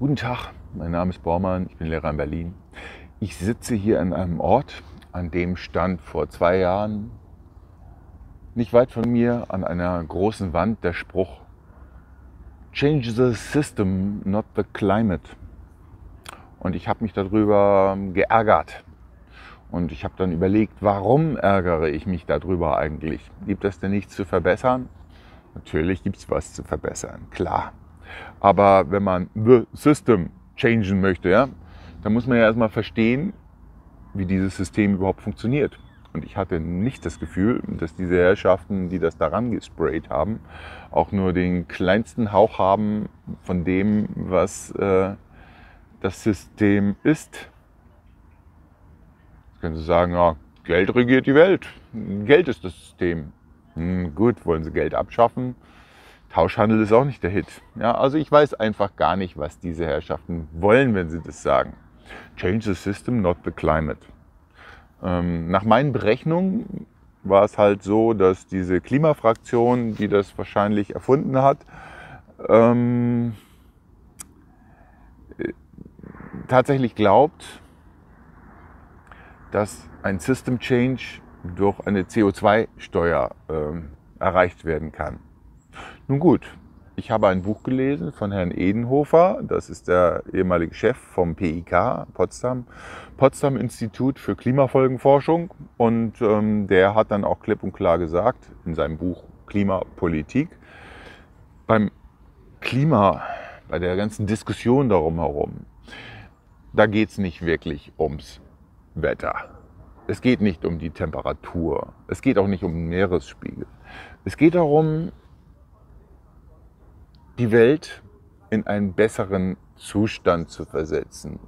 Guten Tag, mein Name ist Bormann, ich bin Lehrer in Berlin. Ich sitze hier an einem Ort, an dem stand vor zwei Jahren nicht weit von mir an einer großen Wand der Spruch Change the system, not the climate. Und ich habe mich darüber geärgert. Und ich habe dann überlegt, warum ärgere ich mich darüber eigentlich? Gibt es denn nichts zu verbessern? Natürlich gibt es was zu verbessern, klar. Aber wenn man the system changen möchte, ja, dann muss man ja erstmal verstehen, wie dieses System überhaupt funktioniert. Und ich hatte nicht das Gefühl, dass diese Herrschaften, die das daran gesprayt haben, auch nur den kleinsten Hauch haben von dem, was äh, das System ist. Jetzt können Sie sagen, ja, Geld regiert die Welt. Geld ist das System. Hm, gut, wollen Sie Geld abschaffen? Tauschhandel ist auch nicht der Hit. Ja, also ich weiß einfach gar nicht, was diese Herrschaften wollen, wenn sie das sagen. Change the system, not the climate. Ähm, nach meinen Berechnungen war es halt so, dass diese Klimafraktion, die das wahrscheinlich erfunden hat, ähm, tatsächlich glaubt, dass ein System Change durch eine CO2-Steuer ähm, erreicht werden kann. Nun gut, ich habe ein Buch gelesen von Herrn Edenhofer, das ist der ehemalige Chef vom PIK Potsdam, Potsdam Institut für Klimafolgenforschung. Und ähm, der hat dann auch klipp und klar gesagt in seinem Buch Klimapolitik, beim Klima, bei der ganzen Diskussion darum herum, da geht es nicht wirklich ums Wetter. Es geht nicht um die Temperatur. Es geht auch nicht um den Meeresspiegel. Es geht darum, die Welt in einen besseren Zustand zu versetzen.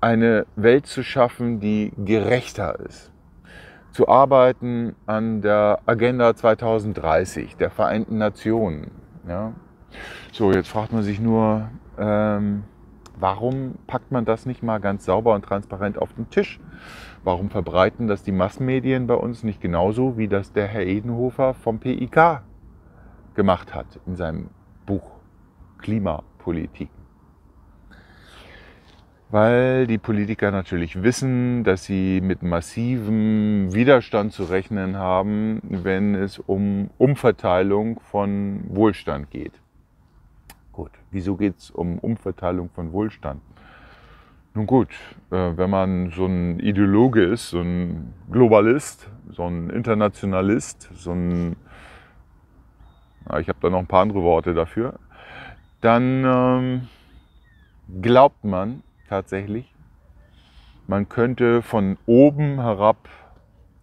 Eine Welt zu schaffen, die gerechter ist. Zu arbeiten an der Agenda 2030 der Vereinten Nationen. Ja. So, jetzt fragt man sich nur, ähm, warum packt man das nicht mal ganz sauber und transparent auf den Tisch? Warum verbreiten das die Massenmedien bei uns nicht genauso, wie das der Herr Edenhofer vom PIK gemacht hat in seinem Buch Klimapolitik. Weil die Politiker natürlich wissen, dass sie mit massivem Widerstand zu rechnen haben, wenn es um Umverteilung von Wohlstand geht. Gut, wieso geht es um Umverteilung von Wohlstand? Nun gut, äh, wenn man so ein Ideologe ist, so ein Globalist, so ein Internationalist, so ein ich habe da noch ein paar andere Worte dafür, dann ähm, glaubt man tatsächlich, man könnte von oben herab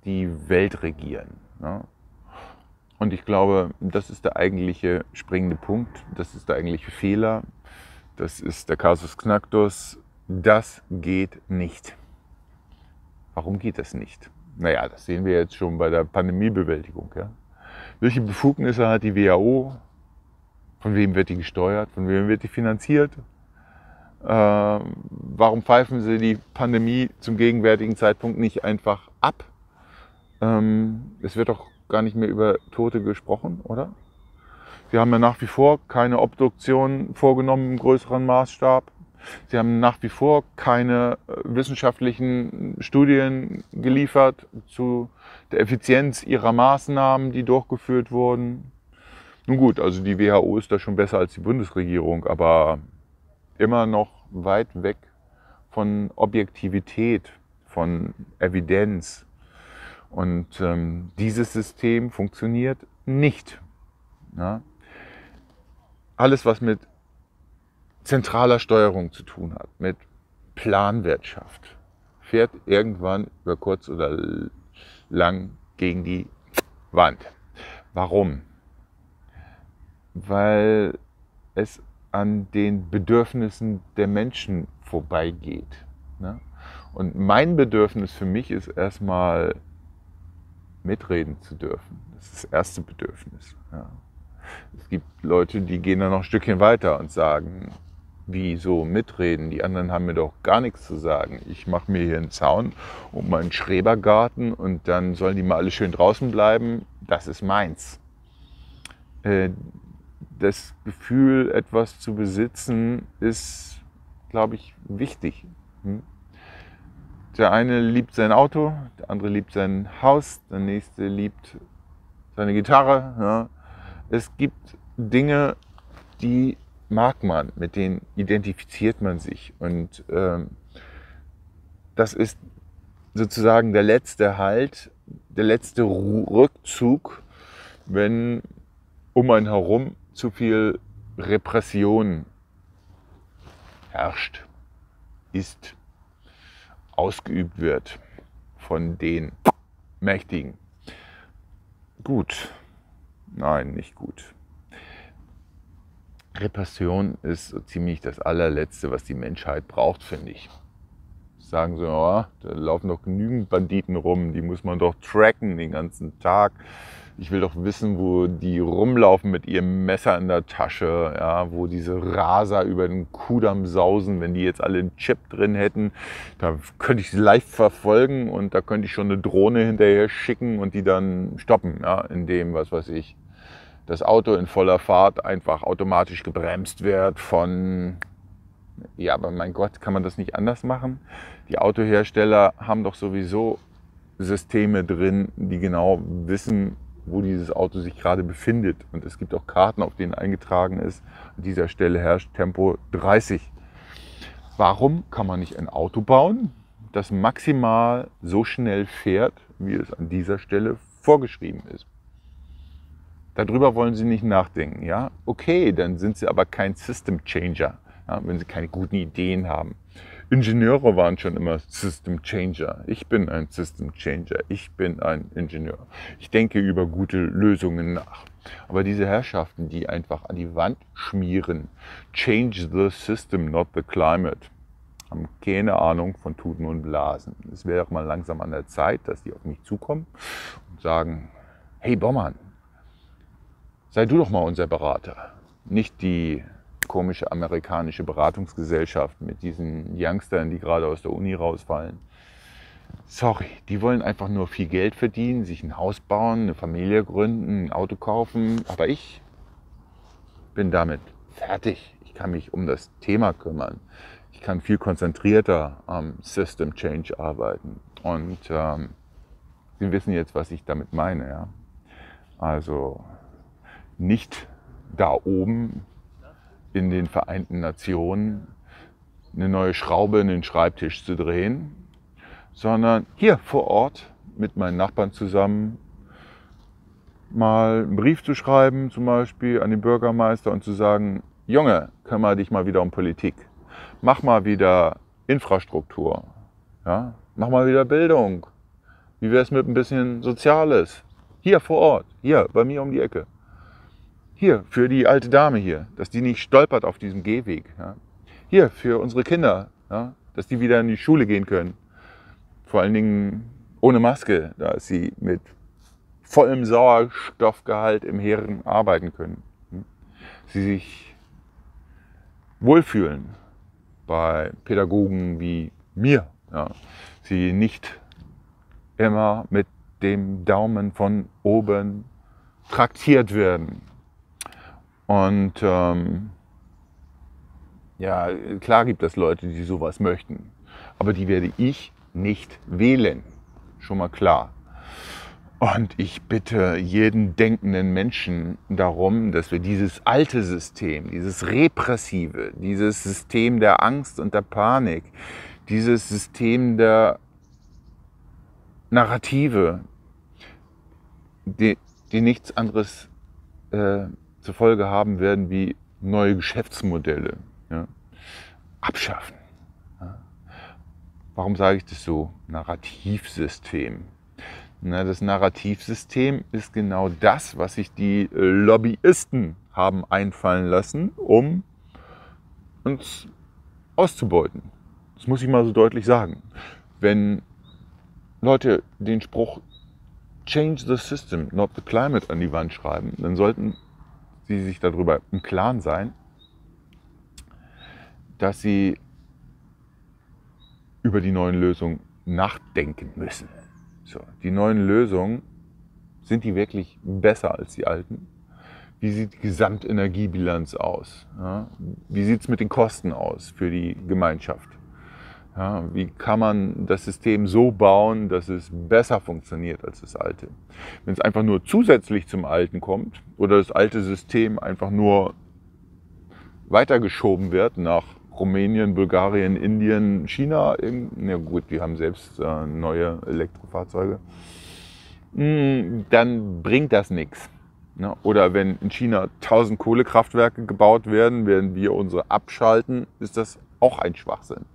die Welt regieren. Ja? Und ich glaube, das ist der eigentliche springende Punkt, das ist der eigentliche Fehler, das ist der Casus Knacktus. Das geht nicht. Warum geht das nicht? Naja, das sehen wir jetzt schon bei der Pandemiebewältigung. Ja? Welche Befugnisse hat die WHO? Von wem wird die gesteuert? Von wem wird die finanziert? Äh, warum pfeifen sie die Pandemie zum gegenwärtigen Zeitpunkt nicht einfach ab? Ähm, es wird doch gar nicht mehr über Tote gesprochen, oder? Sie haben ja nach wie vor keine Obduktion vorgenommen im größeren Maßstab. Sie haben nach wie vor keine äh, wissenschaftlichen Studien geliefert zu der Effizienz ihrer Maßnahmen, die durchgeführt wurden. Nun gut, also die WHO ist da schon besser als die Bundesregierung, aber immer noch weit weg von Objektivität, von Evidenz. Und ähm, dieses System funktioniert nicht. Ja? Alles, was mit zentraler Steuerung zu tun hat, mit Planwirtschaft, fährt irgendwann über kurz oder lang gegen die Wand. Warum? Weil es an den Bedürfnissen der Menschen vorbeigeht. Ne? Und mein Bedürfnis für mich ist erstmal mitreden zu dürfen. Das ist das erste Bedürfnis. Ja. Es gibt Leute, die gehen dann noch ein Stückchen weiter und sagen, wie so mitreden. Die anderen haben mir doch gar nichts zu sagen. Ich mache mir hier einen Zaun um meinen Schrebergarten und dann sollen die mal alle schön draußen bleiben. Das ist meins. Äh, das Gefühl, etwas zu besitzen, ist, glaube ich, wichtig. Hm? Der eine liebt sein Auto, der andere liebt sein Haus, der nächste liebt seine Gitarre. Es gibt Dinge, die mag man, mit denen identifiziert man sich. Und ähm, das ist sozusagen der letzte Halt, der letzte Rückzug, wenn um einen herum zu viel Repression herrscht, ist, ausgeübt wird von den Mächtigen. Gut. Nein, nicht gut. Repression ist so ziemlich das allerletzte, was die Menschheit braucht, finde ich. Sagen sie, oh, da laufen doch genügend Banditen rum, die muss man doch tracken den ganzen Tag. Ich will doch wissen, wo die rumlaufen mit ihrem Messer in der Tasche, ja, wo diese Raser über den Kudamm sausen, wenn die jetzt alle einen Chip drin hätten, da könnte ich sie live verfolgen und da könnte ich schon eine Drohne hinterher schicken und die dann stoppen, ja, in dem, was weiß ich, das Auto in voller Fahrt einfach automatisch gebremst wird von, ja, aber mein Gott, kann man das nicht anders machen? Die Autohersteller haben doch sowieso Systeme drin, die genau wissen, wo dieses Auto sich gerade befindet. Und es gibt auch Karten, auf denen eingetragen ist, an dieser Stelle herrscht Tempo 30. Warum kann man nicht ein Auto bauen, das maximal so schnell fährt, wie es an dieser Stelle vorgeschrieben ist? Darüber wollen Sie nicht nachdenken. Ja? Okay, dann sind Sie aber kein System Changer, ja, wenn Sie keine guten Ideen haben. Ingenieure waren schon immer System Changer. Ich bin ein System Changer. Ich bin ein Ingenieur. Ich denke über gute Lösungen nach. Aber diese Herrschaften, die einfach an die Wand schmieren, change the system, not the climate, haben keine Ahnung von Tuten und Blasen. Es wäre mal langsam an der Zeit, dass die auf mich zukommen und sagen, hey Bommann, sei du doch mal unser Berater. Nicht die komische amerikanische Beratungsgesellschaft mit diesen Youngstern, die gerade aus der Uni rausfallen. Sorry, die wollen einfach nur viel Geld verdienen, sich ein Haus bauen, eine Familie gründen, ein Auto kaufen. Aber ich bin damit fertig. Ich kann mich um das Thema kümmern. Ich kann viel konzentrierter am System Change arbeiten. Und ähm, Sie wissen jetzt, was ich damit meine. Ja? Also nicht da oben in den Vereinten Nationen eine neue Schraube in den Schreibtisch zu drehen, sondern hier vor Ort mit meinen Nachbarn zusammen mal einen Brief zu schreiben, zum Beispiel an den Bürgermeister und zu sagen, Junge, kümmere dich mal wieder um Politik. Mach mal wieder Infrastruktur. Ja? Mach mal wieder Bildung. Wie wäre es mit ein bisschen Soziales? Hier vor Ort, hier bei mir um die Ecke. Hier, für die alte Dame hier, dass die nicht stolpert auf diesem Gehweg. Ja. Hier, für unsere Kinder, ja, dass die wieder in die Schule gehen können. Vor allen Dingen ohne Maske, dass sie mit vollem Sauerstoffgehalt im Hirn arbeiten können. Hm. Sie sich wohlfühlen bei Pädagogen wie mir. Ja. Sie nicht immer mit dem Daumen von oben traktiert werden. Und ähm, ja, klar gibt es Leute, die sowas möchten. Aber die werde ich nicht wählen. Schon mal klar. Und ich bitte jeden denkenden Menschen darum, dass wir dieses alte System, dieses repressive, dieses System der Angst und der Panik, dieses System der Narrative, die, die nichts anderes äh, zur Folge haben werden wie neue Geschäftsmodelle. Ja? Abschaffen. Ja? Warum sage ich das so? Narrativsystem. Na, das Narrativsystem ist genau das, was sich die äh, Lobbyisten haben einfallen lassen, um uns auszubeuten. Das muss ich mal so deutlich sagen. Wenn Leute den Spruch Change the system, not the climate an die Wand schreiben, dann sollten sie sich darüber im Klaren sein, dass sie über die neuen Lösungen nachdenken müssen. So, die neuen Lösungen, sind die wirklich besser als die alten? wie sieht die Gesamtenergiebilanz aus? Ja? Wie sieht es mit den Kosten aus für die Gemeinschaft? Ja, wie kann man das System so bauen, dass es besser funktioniert als das alte? Wenn es einfach nur zusätzlich zum alten kommt oder das alte System einfach nur weitergeschoben wird nach Rumänien, Bulgarien, Indien, China, na gut, die haben selbst äh, neue Elektrofahrzeuge, hm, dann bringt das nichts. Ne? Oder wenn in China 1000 Kohlekraftwerke gebaut werden, werden wir unsere abschalten, ist das auch ein Schwachsinn.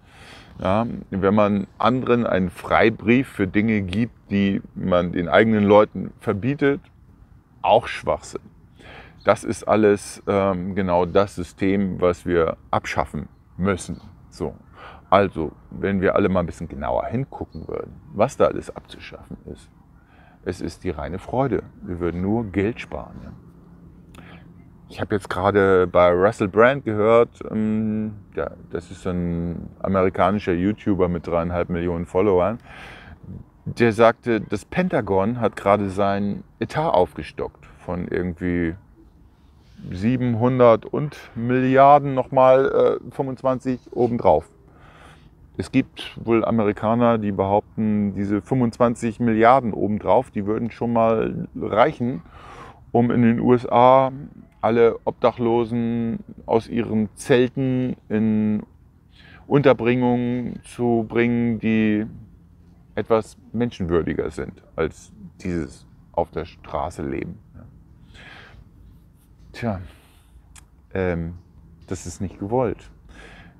Ja, wenn man anderen einen Freibrief für Dinge gibt, die man den eigenen Leuten verbietet, auch Schwachsinn. Das ist alles ähm, genau das System, was wir abschaffen müssen. So. Also, wenn wir alle mal ein bisschen genauer hingucken würden, was da alles abzuschaffen ist. Es ist die reine Freude. Wir würden nur Geld sparen. Ja. Ich habe jetzt gerade bei Russell Brand gehört, ähm, ja, das ist ein amerikanischer YouTuber mit dreieinhalb Millionen Followern, der sagte, das Pentagon hat gerade sein Etat aufgestockt von irgendwie 700 und Milliarden nochmal äh, 25 obendrauf. Es gibt wohl Amerikaner, die behaupten, diese 25 Milliarden obendrauf, die würden schon mal reichen, um in den USA alle Obdachlosen aus ihren Zelten in Unterbringungen zu bringen, die etwas menschenwürdiger sind als dieses auf der Straße leben. Tja, ähm, das ist nicht gewollt.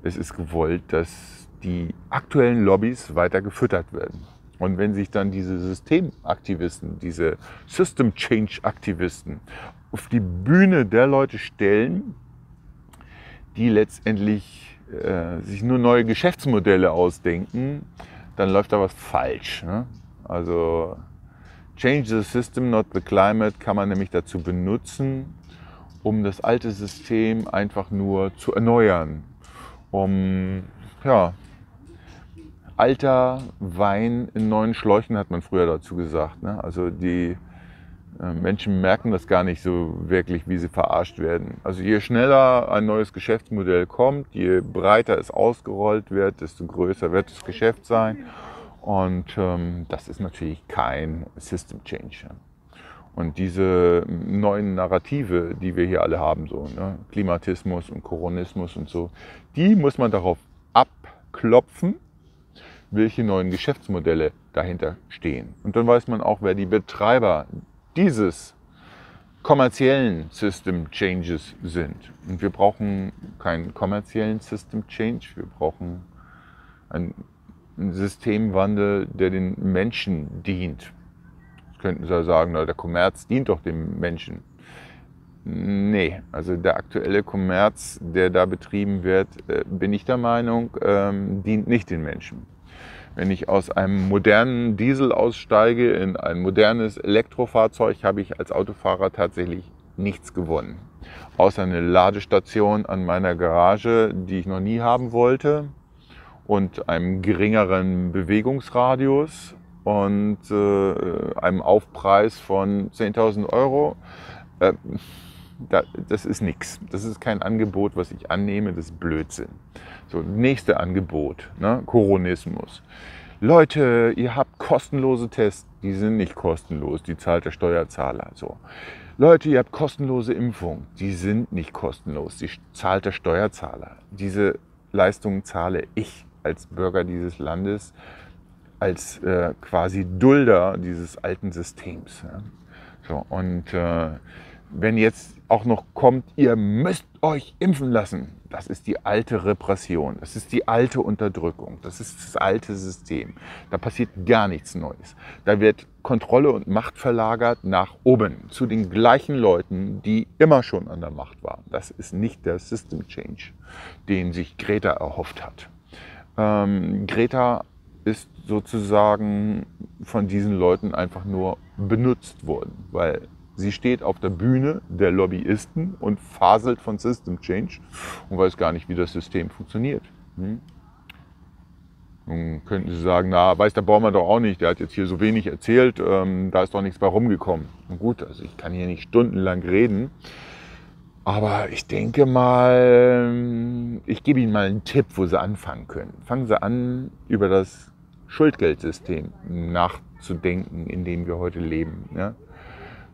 Es ist gewollt, dass die aktuellen Lobbys weiter gefüttert werden. Und wenn sich dann diese Systemaktivisten, diese System Change Aktivisten auf die Bühne der Leute stellen, die letztendlich äh, sich nur neue Geschäftsmodelle ausdenken, dann läuft da was falsch. Ne? Also Change the System, not the Climate kann man nämlich dazu benutzen, um das alte System einfach nur zu erneuern, um ja, alter Wein in neuen Schläuchen, hat man früher dazu gesagt. Ne? Also die Menschen merken das gar nicht so wirklich, wie sie verarscht werden. Also je schneller ein neues Geschäftsmodell kommt, je breiter es ausgerollt wird, desto größer wird das Geschäft sein. Und ähm, das ist natürlich kein System Change. Und diese neuen Narrative, die wir hier alle haben, so ne? Klimatismus und Koronismus und so, die muss man darauf abklopfen welche neuen Geschäftsmodelle dahinter stehen. Und dann weiß man auch, wer die Betreiber dieses kommerziellen System Changes sind. Und wir brauchen keinen kommerziellen System Change, wir brauchen einen Systemwandel, der den Menschen dient. Das könnten Sie sagen, der Kommerz dient doch dem Menschen. Nee, also der aktuelle Kommerz, der da betrieben wird, äh, bin ich der Meinung, ähm, dient nicht den Menschen. Wenn ich aus einem modernen Diesel aussteige in ein modernes Elektrofahrzeug, habe ich als Autofahrer tatsächlich nichts gewonnen. Außer eine Ladestation an meiner Garage, die ich noch nie haben wollte und einem geringeren Bewegungsradius und äh, einem Aufpreis von 10.000 Euro. Äh, das ist nichts. Das ist kein Angebot, was ich annehme, das ist Blödsinn. So, nächste Angebot, ne? Koronismus. Leute, ihr habt kostenlose Tests, die sind nicht kostenlos, die zahlt der Steuerzahler. So. Leute, ihr habt kostenlose Impfung, die sind nicht kostenlos, die zahlt der Steuerzahler. Diese Leistungen zahle ich als Bürger dieses Landes, als äh, quasi Dulder dieses alten Systems. Ja. So, und äh, wenn jetzt auch noch kommt, ihr müsst euch impfen lassen, das ist die alte Repression, das ist die alte Unterdrückung, das ist das alte System. Da passiert gar nichts Neues. Da wird Kontrolle und Macht verlagert nach oben zu den gleichen Leuten, die immer schon an der Macht waren. Das ist nicht der System Change, den sich Greta erhofft hat. Ähm, Greta ist sozusagen von diesen Leuten einfach nur benutzt worden, weil Sie steht auf der Bühne der Lobbyisten und faselt von System Change und weiß gar nicht, wie das System funktioniert. Hm? Nun könnten Sie sagen, na, weiß der Baumann doch auch nicht, der hat jetzt hier so wenig erzählt, ähm, da ist doch nichts bei rumgekommen. Und gut, also ich kann hier nicht stundenlang reden. Aber ich denke mal, ich gebe Ihnen mal einen Tipp, wo Sie anfangen können. Fangen Sie an, über das Schuldgeldsystem nachzudenken, in dem wir heute leben. Ja?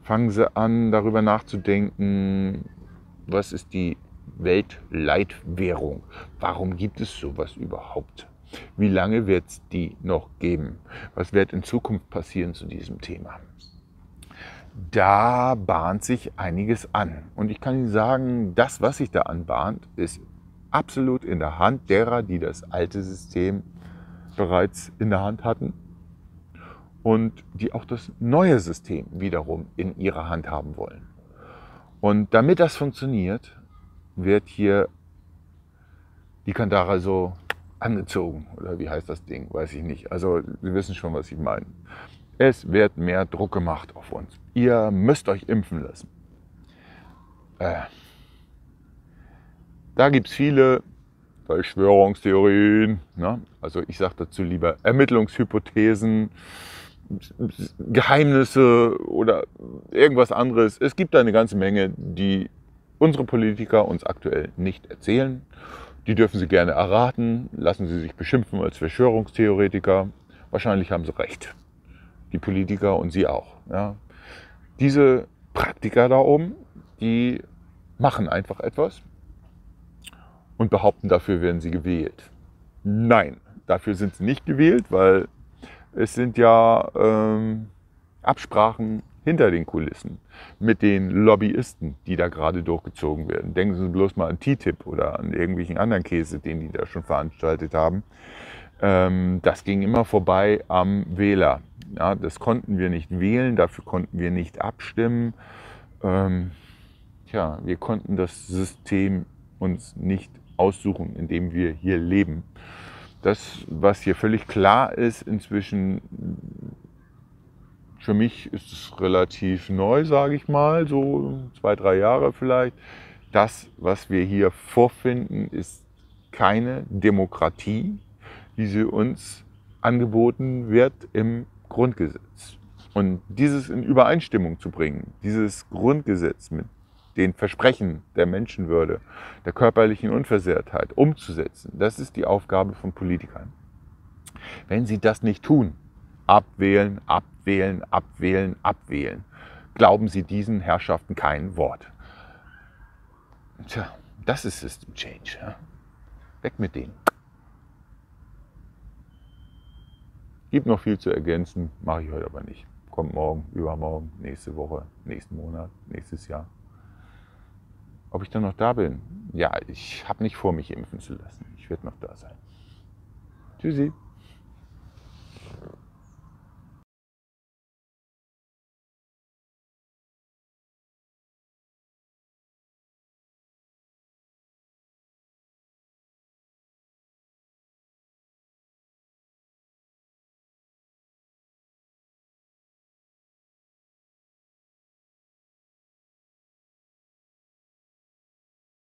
Fangen Sie an, darüber nachzudenken, was ist die Weltleitwährung? Warum gibt es sowas überhaupt? Wie lange wird es die noch geben? Was wird in Zukunft passieren zu diesem Thema? Da bahnt sich einiges an. Und ich kann Ihnen sagen, das, was sich da anbahnt, ist absolut in der Hand derer, die das alte System bereits in der Hand hatten und die auch das neue System wiederum in ihrer Hand haben wollen. Und damit das funktioniert, wird hier die Kandara so angezogen. Oder wie heißt das Ding? Weiß ich nicht. Also Sie wissen schon, was ich meine. Es wird mehr Druck gemacht auf uns. Ihr müsst euch impfen lassen. Äh, da gibt es viele Verschwörungstheorien. Ne? Also ich sage dazu lieber Ermittlungshypothesen, Geheimnisse oder irgendwas anderes. Es gibt da eine ganze Menge, die unsere Politiker uns aktuell nicht erzählen. Die dürfen Sie gerne erraten, lassen Sie sich beschimpfen als Verschwörungstheoretiker. Wahrscheinlich haben Sie recht. Die Politiker und Sie auch. Ja. Diese Praktiker da oben, die machen einfach etwas und behaupten, dafür werden sie gewählt. Nein, dafür sind sie nicht gewählt, weil es sind ja ähm, Absprachen hinter den Kulissen mit den Lobbyisten, die da gerade durchgezogen werden. Denken Sie bloß mal an TTIP oder an irgendwelchen anderen Käse, den die da schon veranstaltet haben. Ähm, das ging immer vorbei am Wähler. Ja, das konnten wir nicht wählen, dafür konnten wir nicht abstimmen. Ähm, tja, wir konnten das System uns nicht aussuchen, in dem wir hier leben. Das, was hier völlig klar ist inzwischen, für mich ist es relativ neu, sage ich mal, so zwei, drei Jahre vielleicht. Das, was wir hier vorfinden, ist keine Demokratie, wie sie uns angeboten wird im Grundgesetz. Und dieses in Übereinstimmung zu bringen, dieses Grundgesetz mit den Versprechen der Menschenwürde, der körperlichen Unversehrtheit umzusetzen, das ist die Aufgabe von Politikern. Wenn sie das nicht tun, abwählen, abwählen, abwählen, abwählen, glauben sie diesen Herrschaften kein Wort. Tja, das ist System Change. Ja? Weg mit denen. Gibt noch viel zu ergänzen, mache ich heute aber nicht. Kommt morgen, übermorgen, nächste Woche, nächsten Monat, nächstes Jahr. Ob ich dann noch da bin? Ja, ich habe nicht vor, mich impfen zu lassen. Ich werde noch da sein. Tschüssi.